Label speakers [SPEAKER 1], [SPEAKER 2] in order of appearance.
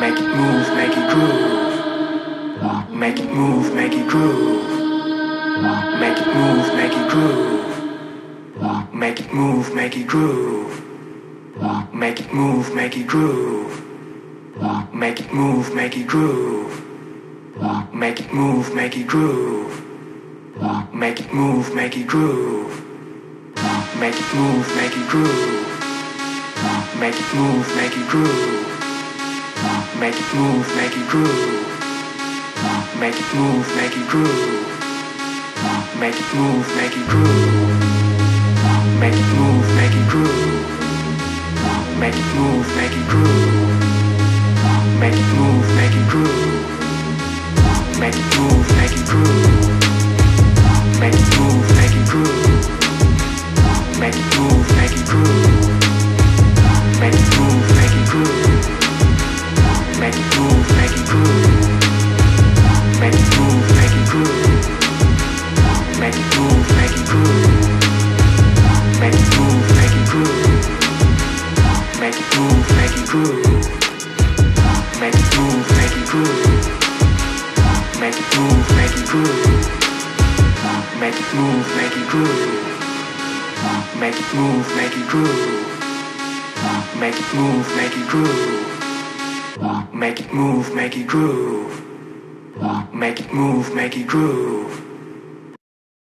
[SPEAKER 1] Make it move, make it groove. Make it move, make it groove. Make it move, make it groove. Make it move, make it groove. Make it move, make it groove. Make it move, make it groove. Make it move, make it groove. Make it move, make it groove. Make it move, make it groove. Make it move, make it groove. Make it move, make it groove. Make it move, make it groove. Make it move, make it groove. Make it move, make it groove. Make it move, make it groove. Make it move, make it groove. Make it move, make it groove. Make it groove. Make it move, make it groove. Make it move, make it groove. Make it move, make it groove. Make it move, make it groove. Make it move, make it groove. Make it move, make it groove. Make it move, make it groove. Make it move, make it groove. Make it move, make it groove.